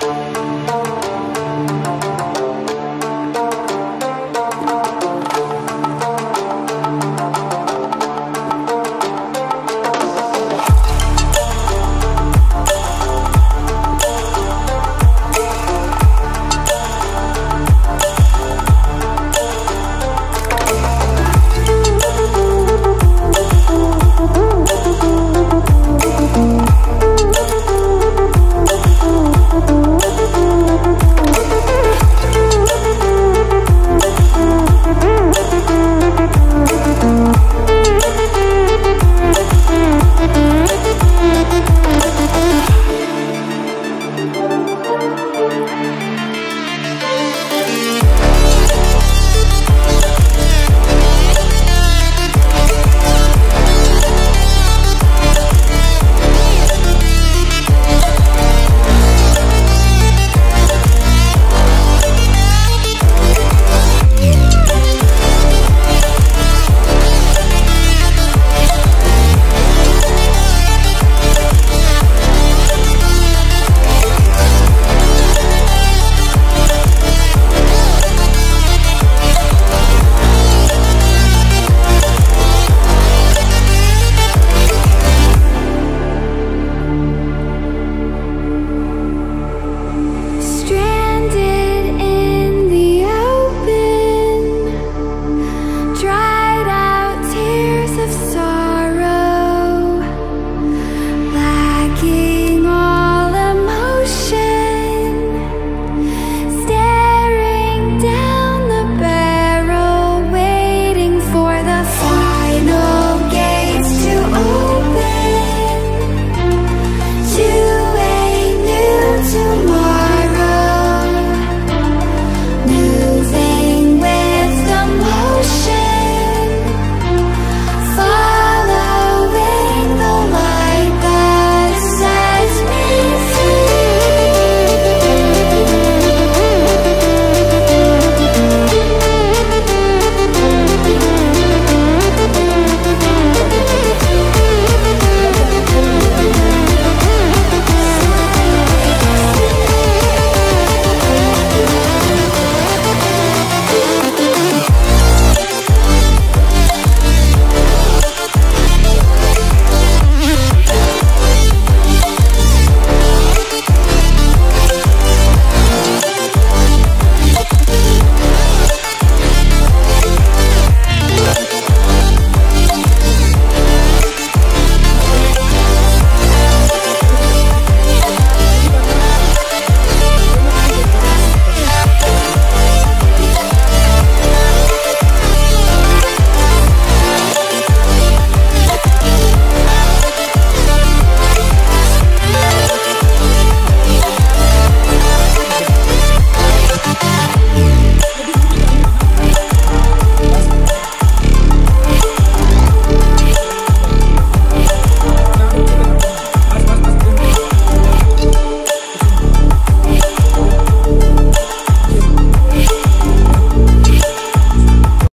Música